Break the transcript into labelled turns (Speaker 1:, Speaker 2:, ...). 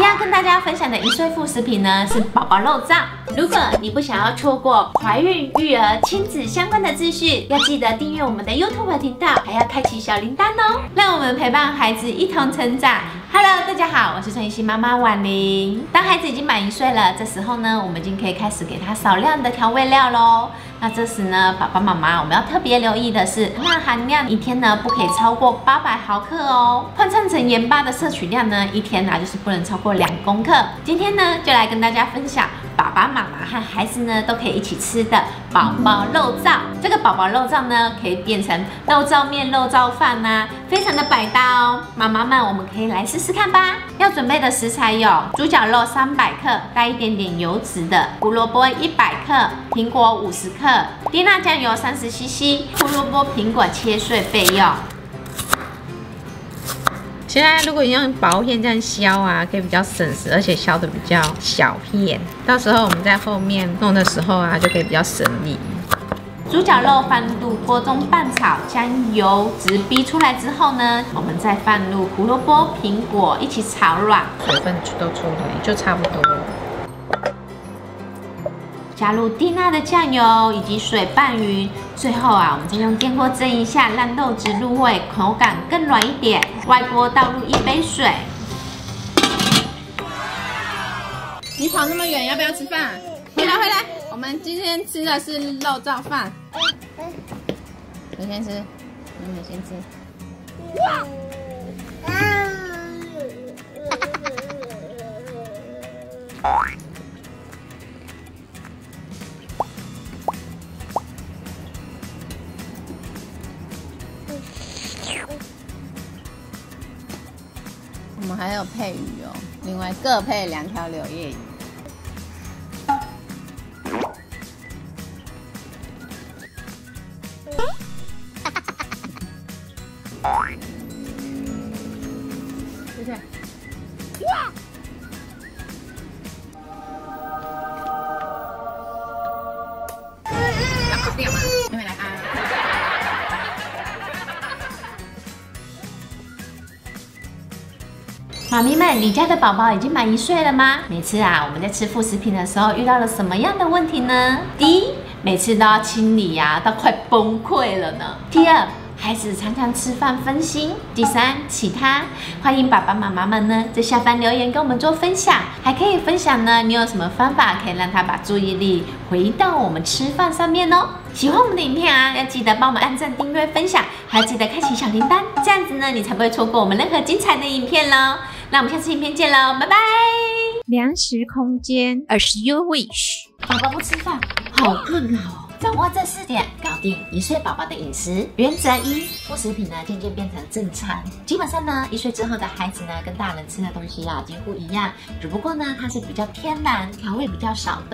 Speaker 1: 天要跟大家分享的一岁副食品呢是宝宝肉燥。如果你不想要错过怀孕、育儿、亲子相关的资讯，要记得订阅我们的 YouTube 频道，还要开启小铃铛哦，让我们陪伴孩子一同成长。Hello，大家好，我是陈怡欣妈妈婉玲。当孩子已经满一岁了，这时候呢，我们已经可以开始给他少量的调味料喽。那这时呢，爸爸妈妈我们要特别留意的是，钠含量一天呢不可以超过八百毫克哦。换算成盐巴的摄取量呢，一天呢就是不能超过两公克。今天呢，就来跟大家分享。爸爸妈妈和孩子呢都可以一起吃的宝宝肉燥，这个宝宝肉燥呢可以变成肉燥面、肉燥饭呐，非常的百搭哦。妈妈们，我们可以来试试看吧。要准备的食材有猪脚肉三百克，带一点点油脂的胡萝卜一百克，苹果五十克，低钠酱油三十 CC，胡萝卜、苹果切碎备用。现在如果你用薄片这样削啊，可以比较省时，而且削的比较小片，到时候我们在后面弄的时候啊，就可以比较省力。猪脚肉放入锅中拌炒，将油脂逼出来之后呢，我们再放入胡萝卜、苹果一起炒软，水分都出来就差不多了。加入低钠的酱油以及水拌匀，最后啊，我们再用电锅蒸一下，让肉质入味，口感更软一点。外锅倒入一杯水。
Speaker 2: 你跑那么远，要不要吃饭？回来回来，我们今天吃的是肉燥饭。你先吃，你先吃。我们还有配鱼哦，另外各配两条柳叶鱼。谢谢。哇！要跑
Speaker 1: 妈咪们，你家的宝宝已经满一岁了吗？每次啊，我们在吃副食品的时候遇到了什么样的问题呢？第一，每次都要清理呀，都快崩溃了呢。第二，孩子常常吃饭分心。第三，其他，欢迎爸爸妈妈们呢在下方留言跟我们做分享，还可以分享呢，你有什么方法可以让他把注意力回到我们吃饭上面哦？喜欢我们的影片啊，要记得帮我们按赞、订阅、分享，还要记得开启小铃铛，这样子呢，你才不会错过我们任何精彩的影片喽。那我们下次影片见喽，拜拜。
Speaker 3: 粮食空间，As you wish。
Speaker 1: 宝宝不吃饭，好困扰哦。掌握这四点，搞定一岁宝宝的饮食。原则一：副食品呢渐渐变成正餐。基本上呢，一岁之后的孩子呢，跟大人吃的东西啊几乎一样，只不过呢，它是比较天然、调味比较少的。